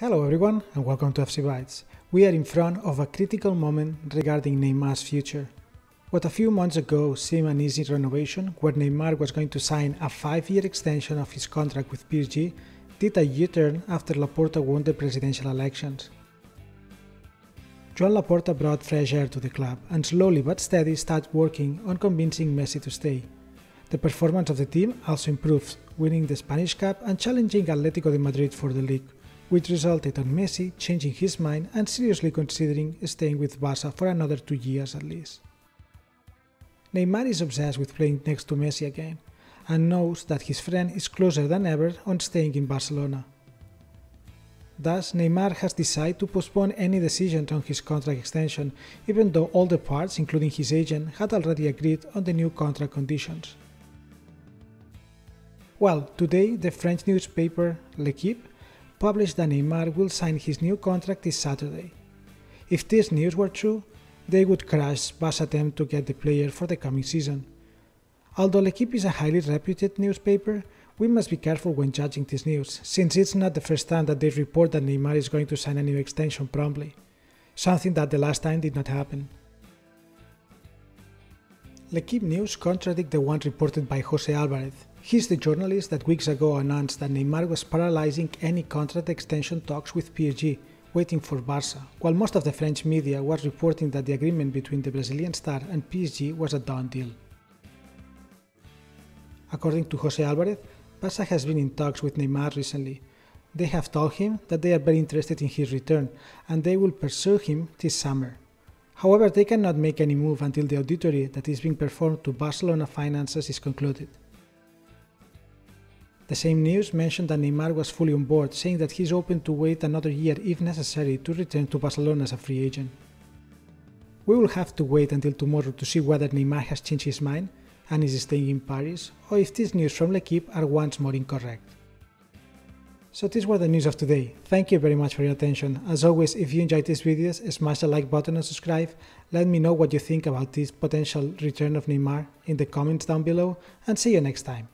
Hello everyone and welcome to FC Bytes. We are in front of a critical moment regarding Neymar's future. What a few months ago seemed an easy renovation, where Neymar was going to sign a 5-year extension of his contract with PSG, did a U-turn after Laporta won the presidential elections. Joan Laporta brought fresh air to the club and slowly but steady started working on convincing Messi to stay. The performance of the team also improved, winning the Spanish Cup and challenging Atletico de Madrid for the league, which resulted on Messi changing his mind and seriously considering staying with Barca for another two years at least. Neymar is obsessed with playing next to Messi again, and knows that his friend is closer than ever on staying in Barcelona. Thus, Neymar has decided to postpone any decisions on his contract extension, even though all the parts, including his agent, had already agreed on the new contract conditions. Well, today the French newspaper L'Equipe published that Neymar will sign his new contract this Saturday. If this news were true, they would crash Barca's attempt to get the player for the coming season. Although L'Equipe is a highly reputed newspaper, we must be careful when judging this news, since it's not the first time that they report that Neymar is going to sign a new extension promptly, something that the last time did not happen. L'Equipe news contradict the one reported by Jose Alvarez, He's the journalist that weeks ago announced that Neymar was paralyzing any contract extension talks with PSG, waiting for Barca, while most of the French media was reporting that the agreement between the Brazilian star and PSG was a done deal. According to Jose Alvarez, Barca has been in talks with Neymar recently. They have told him that they are very interested in his return and they will pursue him this summer. However, they cannot make any move until the auditory that is being performed to Barcelona finances is concluded. The same news mentioned that Neymar was fully on board, saying that he is open to wait another year if necessary to return to Barcelona as a free agent. We will have to wait until tomorrow to see whether Neymar has changed his mind and is staying in Paris, or if these news from L'Equipe are once more incorrect. So these were the news of today. Thank you very much for your attention. As always, if you enjoyed these videos, smash the like button and subscribe. Let me know what you think about this potential return of Neymar in the comments down below and see you next time.